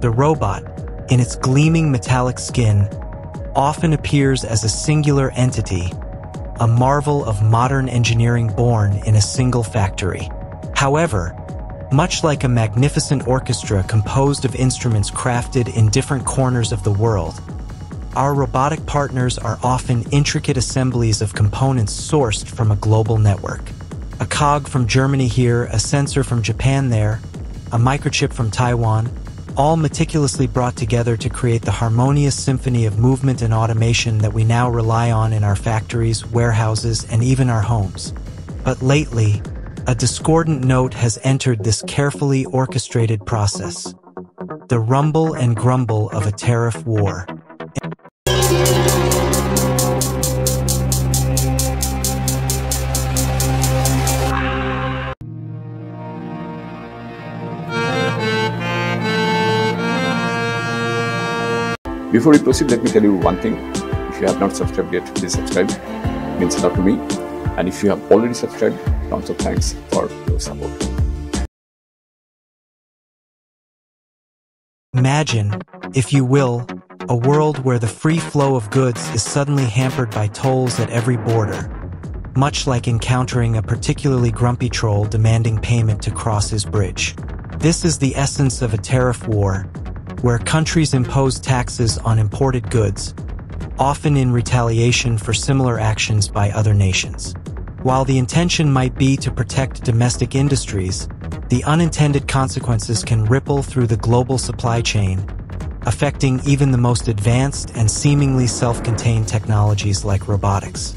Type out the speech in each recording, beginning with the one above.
The robot, in its gleaming metallic skin, often appears as a singular entity, a marvel of modern engineering born in a single factory. However, much like a magnificent orchestra composed of instruments crafted in different corners of the world, our robotic partners are often intricate assemblies of components sourced from a global network. A cog from Germany here, a sensor from Japan there, a microchip from Taiwan, all meticulously brought together to create the harmonious symphony of movement and automation that we now rely on in our factories, warehouses, and even our homes. But lately, a discordant note has entered this carefully orchestrated process. The rumble and grumble of a tariff war. Before we proceed, let me tell you one thing. If you have not subscribed yet, please subscribe. It means a lot to me. And if you have already subscribed, tons of thanks for your support. Imagine, if you will, a world where the free flow of goods is suddenly hampered by tolls at every border, much like encountering a particularly grumpy troll demanding payment to cross his bridge. This is the essence of a tariff war, where countries impose taxes on imported goods, often in retaliation for similar actions by other nations. While the intention might be to protect domestic industries, the unintended consequences can ripple through the global supply chain, affecting even the most advanced and seemingly self-contained technologies like robotics.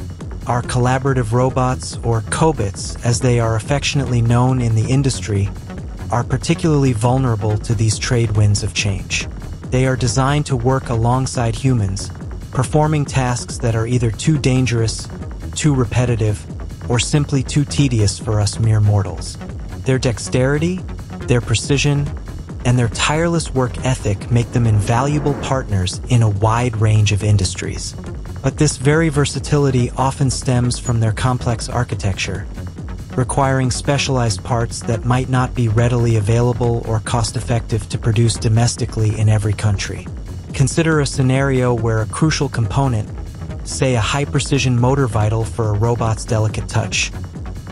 Our collaborative robots, or cobots as they are affectionately known in the industry, are particularly vulnerable to these trade winds of change. They are designed to work alongside humans, performing tasks that are either too dangerous, too repetitive, or simply too tedious for us mere mortals. Their dexterity, their precision, and their tireless work ethic make them invaluable partners in a wide range of industries. But this very versatility often stems from their complex architecture, requiring specialized parts that might not be readily available or cost-effective to produce domestically in every country. Consider a scenario where a crucial component, say a high-precision motor vital for a robot's delicate touch,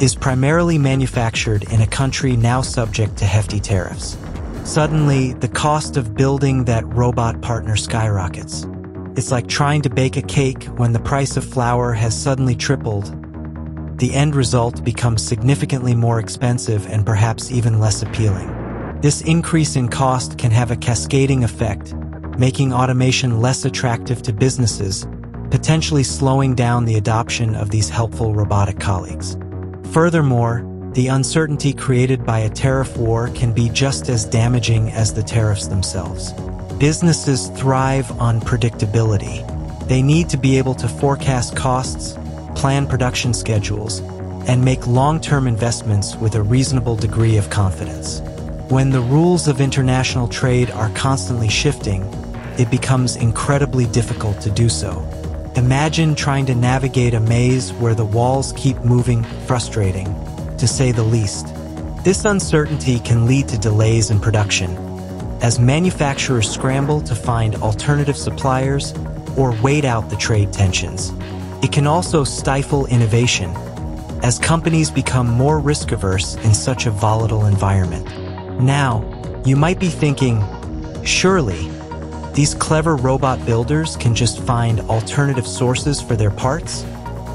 is primarily manufactured in a country now subject to hefty tariffs. Suddenly, the cost of building that robot partner skyrockets. It's like trying to bake a cake when the price of flour has suddenly tripled the end result becomes significantly more expensive and perhaps even less appealing. This increase in cost can have a cascading effect, making automation less attractive to businesses, potentially slowing down the adoption of these helpful robotic colleagues. Furthermore, the uncertainty created by a tariff war can be just as damaging as the tariffs themselves. Businesses thrive on predictability. They need to be able to forecast costs, plan production schedules, and make long-term investments with a reasonable degree of confidence. When the rules of international trade are constantly shifting, it becomes incredibly difficult to do so. Imagine trying to navigate a maze where the walls keep moving, frustrating, to say the least. This uncertainty can lead to delays in production, as manufacturers scramble to find alternative suppliers or wait out the trade tensions. It can also stifle innovation, as companies become more risk-averse in such a volatile environment. Now, you might be thinking, surely, these clever robot builders can just find alternative sources for their parts?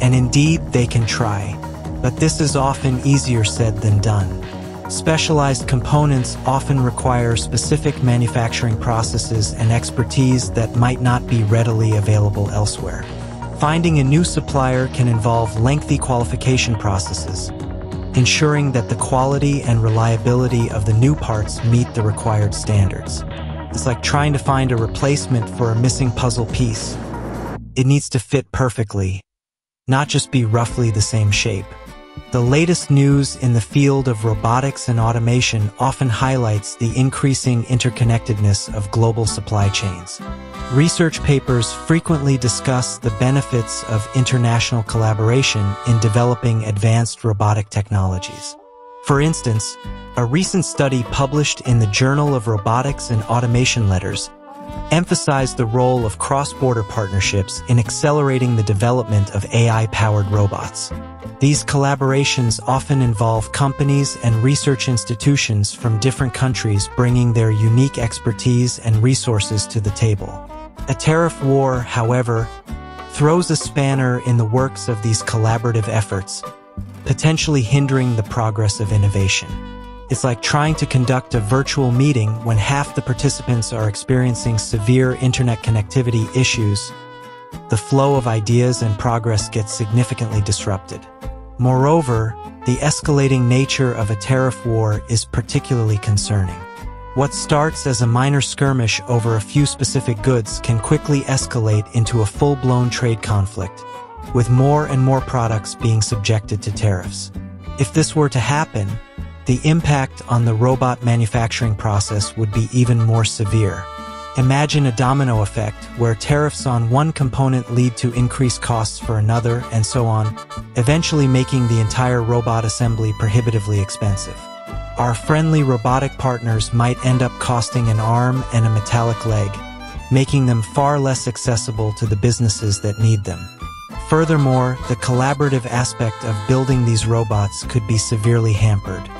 And indeed, they can try. But this is often easier said than done. Specialized components often require specific manufacturing processes and expertise that might not be readily available elsewhere. Finding a new supplier can involve lengthy qualification processes, ensuring that the quality and reliability of the new parts meet the required standards. It's like trying to find a replacement for a missing puzzle piece. It needs to fit perfectly, not just be roughly the same shape. The latest news in the field of robotics and automation often highlights the increasing interconnectedness of global supply chains. Research papers frequently discuss the benefits of international collaboration in developing advanced robotic technologies. For instance, a recent study published in the Journal of Robotics and Automation Letters emphasized the role of cross-border partnerships in accelerating the development of AI-powered robots. These collaborations often involve companies and research institutions from different countries bringing their unique expertise and resources to the table. A tariff war, however, throws a spanner in the works of these collaborative efforts, potentially hindering the progress of innovation. It's like trying to conduct a virtual meeting when half the participants are experiencing severe internet connectivity issues. The flow of ideas and progress gets significantly disrupted. Moreover, the escalating nature of a tariff war is particularly concerning. What starts as a minor skirmish over a few specific goods can quickly escalate into a full-blown trade conflict, with more and more products being subjected to tariffs. If this were to happen, the impact on the robot manufacturing process would be even more severe. Imagine a domino effect where tariffs on one component lead to increased costs for another and so on, eventually making the entire robot assembly prohibitively expensive. Our friendly robotic partners might end up costing an arm and a metallic leg, making them far less accessible to the businesses that need them. Furthermore, the collaborative aspect of building these robots could be severely hampered.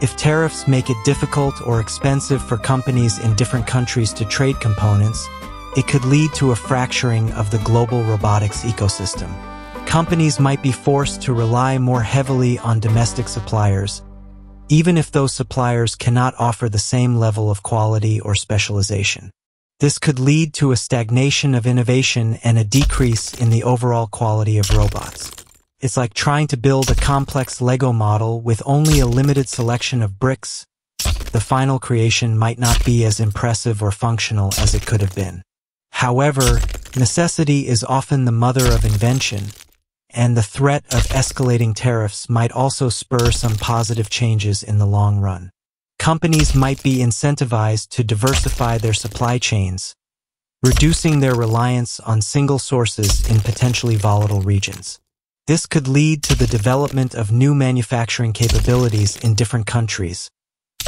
If tariffs make it difficult or expensive for companies in different countries to trade components, it could lead to a fracturing of the global robotics ecosystem. Companies might be forced to rely more heavily on domestic suppliers, even if those suppliers cannot offer the same level of quality or specialization. This could lead to a stagnation of innovation and a decrease in the overall quality of robots. It's like trying to build a complex Lego model with only a limited selection of bricks. The final creation might not be as impressive or functional as it could have been. However, necessity is often the mother of invention, and the threat of escalating tariffs might also spur some positive changes in the long run. Companies might be incentivized to diversify their supply chains, reducing their reliance on single sources in potentially volatile regions. This could lead to the development of new manufacturing capabilities in different countries,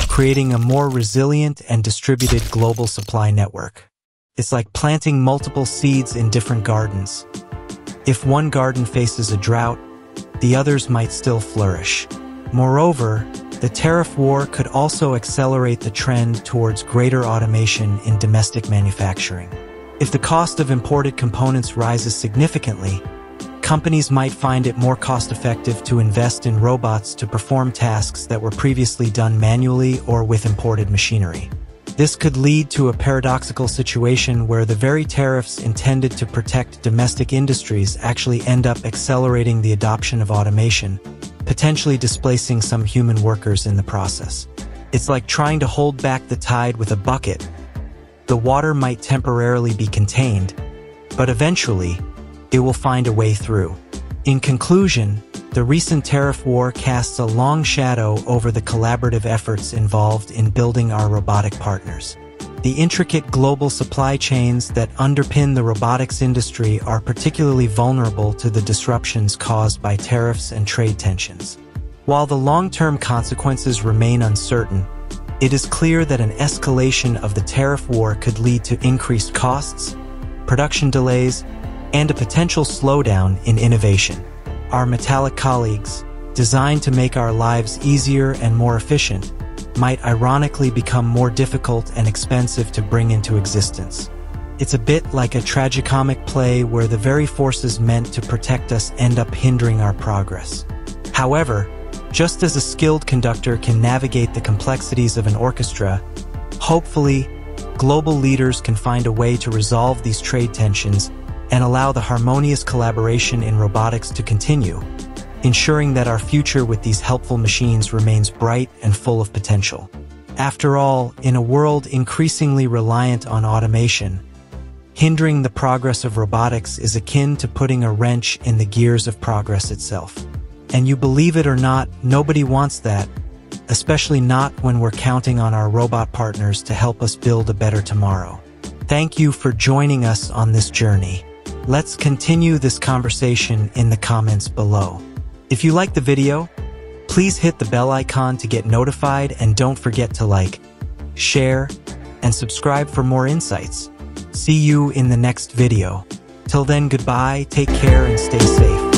creating a more resilient and distributed global supply network. It's like planting multiple seeds in different gardens. If one garden faces a drought, the others might still flourish. Moreover, the tariff war could also accelerate the trend towards greater automation in domestic manufacturing. If the cost of imported components rises significantly, companies might find it more cost-effective to invest in robots to perform tasks that were previously done manually or with imported machinery. This could lead to a paradoxical situation where the very tariffs intended to protect domestic industries actually end up accelerating the adoption of automation, potentially displacing some human workers in the process. It's like trying to hold back the tide with a bucket. The water might temporarily be contained, but eventually, it will find a way through. In conclusion, the recent tariff war casts a long shadow over the collaborative efforts involved in building our robotic partners. The intricate global supply chains that underpin the robotics industry are particularly vulnerable to the disruptions caused by tariffs and trade tensions. While the long-term consequences remain uncertain, it is clear that an escalation of the tariff war could lead to increased costs, production delays, and a potential slowdown in innovation. Our metallic colleagues, designed to make our lives easier and more efficient, might ironically become more difficult and expensive to bring into existence. It's a bit like a tragicomic play where the very forces meant to protect us end up hindering our progress. However, just as a skilled conductor can navigate the complexities of an orchestra, hopefully, global leaders can find a way to resolve these trade tensions and allow the harmonious collaboration in robotics to continue, ensuring that our future with these helpful machines remains bright and full of potential. After all, in a world increasingly reliant on automation, hindering the progress of robotics is akin to putting a wrench in the gears of progress itself. And you believe it or not, nobody wants that, especially not when we're counting on our robot partners to help us build a better tomorrow. Thank you for joining us on this journey. Let's continue this conversation in the comments below. If you like the video, Please hit the bell icon to get notified and don't forget to like, share, and subscribe for more insights. See you in the next video. Till then, goodbye, take care, and stay safe.